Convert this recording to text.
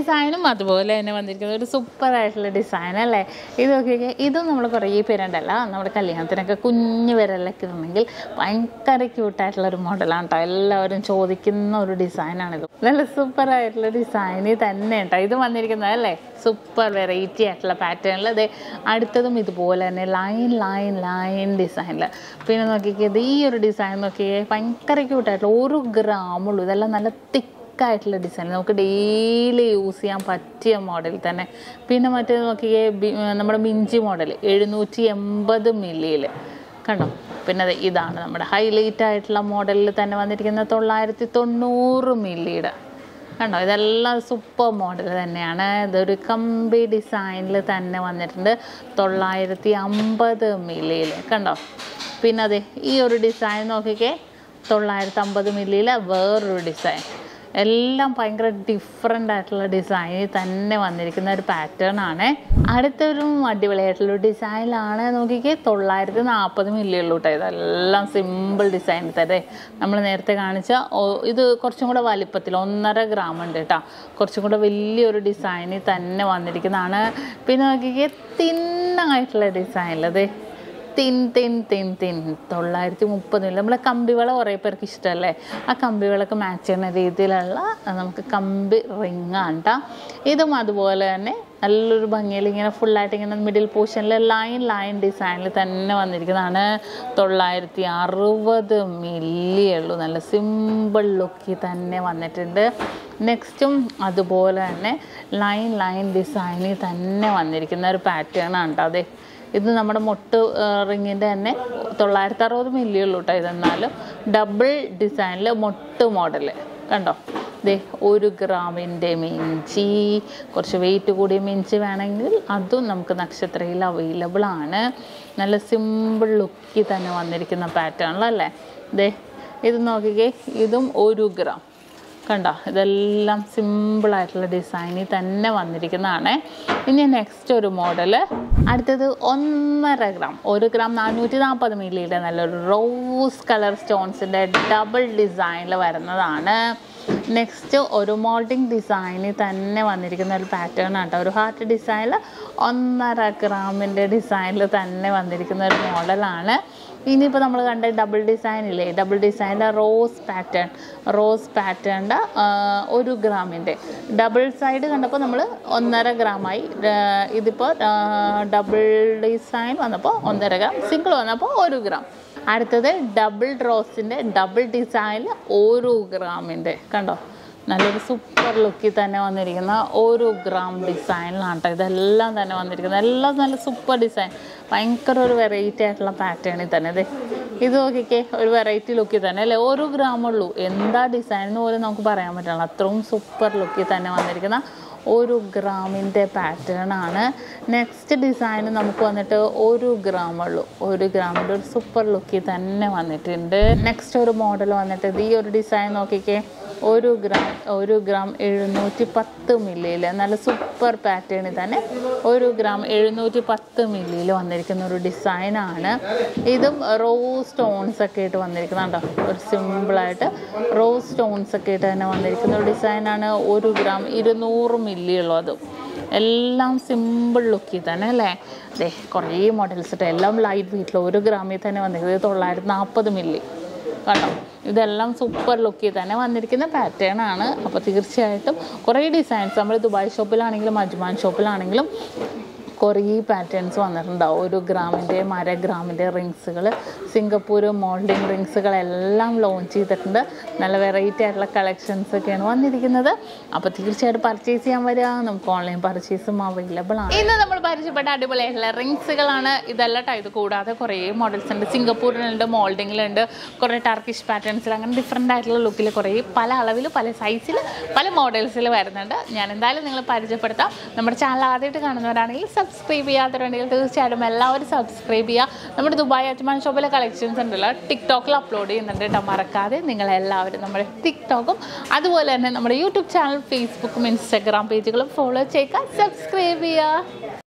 ഡിസൈനും അതുപോലെ തന്നെ വന്നിരിക്കുന്നത്. ഒരു സൂപ്പർ ആയിട്ടുള്ള ഡിസൈൻ അല്ലേ? ഇത് നോക്കിയൊക്കെ ഇതും നമ്മൾ കുറേ പേരുണ്ടല്ല. നമ്മുടെ കല്യാണത്തിനൊക്കെ കുഞ്ഞു വിരലൊക്കെ ഉണ്ടെങ്കിൽ ഭയങ്കര ക്യൂട്ടായിട്ടുള്ള ഒരു മോഡലാണ് കേട്ടോ എല്ലാവരും ചോദിക്കുന്ന ഒരു ഡിസൈനാണിത് നല്ല സൂപ്പർ ആയിട്ടുള്ള ഡിസൈൻ തന്നെ കേട്ടോ ഇത് വന്നിരിക്കുന്നത് അല്ലേ? സൂപ്പർ വെറൈറ്റി ആയിട്ടുള്ള പാറ്റേണിൽ അതെ അടുത്തതും ഇതുപോലെ തന്നെ ലൈൻ ലൈൻ ലൈൻ ഡിസൈനിൽ പിന്നെ നോക്കിയത് ഈ ഒരു ഡിസൈൻ നോക്കിയേ ഭയങ്കര ക്യൂട്ടായിട്ടുള്ള ഒരു ഗ്രാമുള്ളൂ ഇതെല്ലാം നല്ല തിക്ക് ആയിട്ടുള്ള ഡിസൈൻ നമുക്ക് ഡെയിലി യൂസ് ചെയ്യാൻ പറ്റിയ മോഡൽ തന്നെ. പിന്നെ മറ്റേ നോക്കിയേ നമ്മുടെ മിഞ്ചി മോഡൽ എഴുന്നൂറ്റി എൺപത് മില്ലിയിൽ കണ്ടോ? പിന്നെ ഇതാണ് നമ്മുടെ ഹൈലൈറ്റ് ആയിട്ടുള്ള മോഡലിൽ തന്നെ വന്നിരിക്കുന്ന തൊള്ളായിരത്തി തൊണ്ണൂറ് മില്ലിയുടെ കണ്ടോ? ഇതെല്ലാം സൂപ്പർ മോഡൽ തന്നെയാണ്. ഇതൊരു കമ്പി ഡിസൈനിൽ തന്നെ വന്നിട്ടുണ്ട്. തൊള്ളായിരത്തി അമ്പത് മില്ലിയിൽ കണ്ടോ? പിന്നെ അതെ ഈ ഒരു ഡിസൈൻ നോക്കിക്കേ തൊള്ളായിരത്തി അമ്പത് മില്ലിയിലെ വേറൊരു ഡിസൈൻ എല്ലാം ഭയങ്കര ഡിഫറെന്റ് ആയിട്ടുള്ള ഡിസൈനിൽ തന്നെ വന്നിരിക്കുന്ന ഒരു പാറ്റേൺ ആണ്. അടുത്തൊരു അടിപൊളിയായിട്ടുള്ള ഡിസൈനിലാണ് നോക്കിക്കേ തൊള്ളായിരത്തി നാൽപ്പത് മില്ലി ഉള്ളൂ കേട്ടോ ഇതെല്ലാം സിമ്പിൾ ഡിസൈൻ തരേ നമ്മൾ നേരത്തെ കാണിച്ച ഇത് കുറച്ചും കൂടെ വലിപ്പത്തിൽ ഒന്നര ഗ്രാം ഉണ്ട് കേട്ടോ കുറച്ചും കൂടെ വലിയൊരു ഡിസൈനിൽ തന്നെ വന്നിരിക്കുന്നതാണ്. പിന്നെ നോക്കിക്കേ തിന്നായിട്ടുള്ള ഡിസൈനിൽ തിൻ തിൻ തിൻ തിൻ. തൊള്ളായിരത്തി മുപ്പതിൽ നമ്മളെ കമ്പിവള കുറേ പേർക്ക് ഇഷ്ടമല്ലേ ആ കമ്പിവളൊക്കെ മാച്ച് ചെയ്യുന്ന രീതിയിലുള്ള നമുക്ക് കമ്പി റിങ് ആണ് ട്ടോ. ഇതും അതുപോലെ തന്നെ നല്ലൊരു ഭംഗിയിൽ ഇങ്ങനെ ഫുള്ളായിട്ട് ഇങ്ങനെ മിഡിൽ പോർഷനിൽ ലൈൻ ലൈൻ ഡിസൈനിൽ തന്നെ വന്നിരിക്കുന്നതാണ്. തൊള്ളായിരത്തി അറുപത് മില്ലി ഉള്ളൂ. നല്ല സിമ്പിൾ ലുക്കിൽ തന്നെ വന്നിട്ടുണ്ട്. നെക്സ്റ്റും അതുപോലെ തന്നെ ലൈൻ ലൈൻ ഡിസൈനിൽ തന്നെ വന്നിരിക്കുന്ന ഒരു പാറ്റേൺ ആണ് അതെ ഇത് നമ്മുടെ മൊട്ട് റിങ്ങിന്റെ തന്നെ തൊള്ളായിരത്തി അറുപത് മില്ലി ഉള്ളൂ കേട്ടോ ഇതെന്നാലും ഡബിൾ ഡിസൈനിൽ മൊട്ട് മോഡൽ കണ്ടോ? ദേ ഒരു ഗ്രാമിന്റെ മിഞ്ചി കുറച്ച് വെയിറ്റ് കൂടിയ മിഞ്ചി വേണമെങ്കിൽ അതും നമുക്ക് നക്ഷത്രയിൽ അവൈലബിൾ ആണ്. നല്ല സിമ്പിൾ ലുക്കിൽ തന്നെ വന്നിരിക്കുന്ന പാറ്റേണിലല്ലേ ദേ ഇത് നോക്കിക്കേ. ഇതും ഒരു ഗ്രാം. കണ്ടോ? ഇതെല്ലാം സിമ്പിളായിട്ടുള്ള ഡിസൈനിൽ തന്നെ വന്നിരിക്കുന്നതാണ്. ഇനി നെക്സ്റ്റ് ഒരു മോഡൽ അടുത്തത് ഒന്നര ഗ്രാം ഒരു ഗ്രാം നാനൂറ്റി നാൽപ്പത് മില്ലിയുടെ നല്ലൊരു റോസ് കളർ സ്റ്റോൺസിന്റെ ഡബിൾ ഡിസൈനിൽ വരുന്നതാണ്. നെക്സ്റ്റ് ഒരു മോൾഡിങ് ഡിസൈനിൽ തന്നെ വന്നിരിക്കുന്ന ഒരു പാറ്റേൺ ആട്ടോ. ഒരു ഹാർട്ട് ഡിസൈനിൽ ഒന്നര ഗ്രാമിന്റെ ഡിസൈനിൽ തന്നെ വന്നിരിക്കുന്ന ഒരു മോഡലാണ് ഇനിയിപ്പോൾ നമ്മൾ കണ്ട ഡബിൾ ഡിസൈൻ ഇല്ലേ? ഡബിൾ ഡിസൈനിന്റെ റോസ് പാറ്റേൺ റോസ് പാറ്റേണിന്റെ ഒരു ഗ്രാമിന്റെ ഡബിൾ സൈഡ് കണ്ടപ്പോൾ നമ്മൾ ഒന്നര ഗ്രാമായി. ഇതിപ്പോൾ ഡബിൾ ഡിസൈൻ വന്നപ്പോൾ ഒന്നര ഗ്രാം. സിംഗിൾ വന്നപ്പോൾ ഒരു ഗ്രാം. അടുത്തത് ഡബിൾ റോസിന്റെ ഡബിൾ ഡിസൈനിൽ ഓരോ ഗ്രാമിന്റെ കണ്ടോ? നല്ലൊരു സൂപ്പർ ലുക്കിൽ തന്നെ വന്നിരിക്കുന്ന ഓരോ ഗ്രാം ഡിസൈനിലാണ് കേട്ടോ ഇതെല്ലാം തന്നെ വന്നിരിക്കുന്നത്. എല്ലാം നല്ല സൂപ്പർ ഡിസൈൻ ഭയങ്കര ഒരു വെറൈറ്റി ആയിട്ടുള്ള പാറ്റേണിൽ തന്നെ. അതെ ഇത് നോക്കിക്കേ ഒരു വെറൈറ്റി ലുക്കിൽ തന്നെ അല്ലേ? ഓരോ ഗ്രാമുള്ളൂ എന്താ ഡിസൈൻ എന്ന് പോലും നമുക്ക് പറയാൻ പറ്റില്ല. അത്രയും സൂപ്പർ ലുക്കിൽ തന്നെ വന്നിരിക്കുന്ന ഒരു ഗ്രാമിന്റെ പാറ്റേൺ ആണ്. നെക്സ്റ്റ് ഡിസൈൻ നമുക്ക് വന്നിട്ട് ഒരു ഗ്രാം ഉള്ളൂ. ഒരു ഗ്രാമിന്റെ ഒരു സൂപ്പർ ലുക്കിൽ തന്നെ വന്നിട്ടുണ്ട്. നെക്സ്റ്റ് ഒരു മോഡൽ വന്നിട്ട് ഈ ഒരു ഡിസൈൻ നോക്കിക്കേ. ഒരു ഗ്രാം ഒരു ഗ്രാം എഴുന്നൂറ്റി പത്ത് മില്ലിയിൽ നല്ല സൂപ്പർ പാറ്റേണിൽ തന്നെ ഒരു ഗ്രാം എഴുന്നൂറ്റി പത്ത് മില്ലിയിൽ വന്നിരിക്കുന്ന ഒരു ഡിസൈനാണ് ഇതും റോ സ്റ്റോൺസ് ഒക്കെ ഇട്ട് വന്നിരിക്കുന്നുണ്ടോ ഒരു സിമ്പിളായിട്ട് റോ സ്റ്റോൺസ് ഒക്കെ ഇട്ട് തന്നെ വന്നിരിക്കുന്ന ഒരു ഡിസൈനാണ് ഒരു ഗ്രാം ഇരുന്നൂറ് മില്ലി അതും. എല്ലാം സിമ്പിൾ ലുക്കിൽ തന്നെ അല്ലേ? അതെ കുറേ മോഡൽസ് ഇട്ട് എല്ലാം ലൈറ്റ് വെയിറ്റിൽ ഒരു ഗ്രാമിൽ തന്നെ വന്നിരിക്കുന്നത്. തൊള്ളായിരത്തി നാൽപ്പത് മില്ലി കണ്ടോ? ഇതെല്ലാം സൂപ്പർ ലുക്കിൽ തന്നെ വന്നിരിക്കുന്ന പാറ്റേൺ ആണ്. അപ്പോൾ തീർച്ചയായിട്ടും കുറേ ഡിസൈൻസ് നമ്മൾ ദുബായ് ഷോപ്പിലാണെങ്കിലും അജ്മാൻ ഷോപ്പിലാണെങ്കിലും കുറേ പാറ്റേൺസ് വന്നിട്ടുണ്ടാവും. ഒരു ഗ്രാമിന്റെ മര ഗ്രാമിന്റെ റിങ്സുകൾ സിംഗപ്പൂർ മോൾഡിങ് റിങ്സുകളെല്ലാം ലോഞ്ച് ചെയ്തിട്ടുണ്ട്. നല്ല വെറൈറ്റി ആയിട്ടുള്ള കളക്ഷൻസ് ഒക്കെയാണ് വന്നിരിക്കുന്നത്. അപ്പോൾ തീർച്ചയായിട്ടും പർച്ചേസ് ചെയ്യാൻ വരിക. നമുക്ക് ഓൺലൈൻ പർച്ചേസും അവൈലബിൾ ആണ്. ഇന്ന് നമ്മൾ പരിചയപ്പെട്ട അടിപൊളിയായിട്ടുള്ള റിങ്സുകളാണ് ഇതെല്ലാം ട്ടോ. ഇത് കൂടാതെ കുറേ മോഡൽസ് ഉണ്ട്. സിംഗപ്പൂരിലുണ്ട് മോൾഡിങ്ങിലുണ്ട് കുറേ ടർക്കിഷ് പാറ്റേൺസിൽ അങ്ങനെ ഡിഫറെന്റ് ആയിട്ടുള്ള ലുക്കിൽ കുറേ പല അളവിൽ പല സൈസിൽ പല മോഡൽസിൽ വരുന്നുണ്ട്. ഞാൻ എന്തായാലും നിങ്ങൾ പരിചയപ്പെടുത്താം. നമ്മുടെ ചാനൽ ആദ്യമായിട്ട് കാണുന്നവരാണെങ്കിൽ സബ്സ്ക്രൈബ് ചെയ്യാത്തവരുണ്ടെങ്കിൽ തീർച്ചയായിട്ടും എല്ലാവരും സബ്സ്ക്രൈബ് ചെയ്യുക. നമ്മുടെ ദുബായ് അജ്മാൻ ഷോപ്പിലെ കളക്ഷൻസ് ഉണ്ടല്ലോ. ടിക്ടോക്കിൽ അപ്ലോഡ് ചെയ്യുന്നുണ്ട് കേട്ടോ മറക്കാതെ. നിങ്ങളെല്ലാവരും നമ്മുടെ ടിക്ടോക്കും അതുപോലെ തന്നെ നമ്മുടെ യൂട്യൂബ് ചാനൽ ഫേസ്ബുക്കും ഇൻസ്റ്റാഗ്രാം പേജുകളും ഫോളോ ചെയ്യുക. സബ്സ്ക്രൈബ് ചെയ്യുക.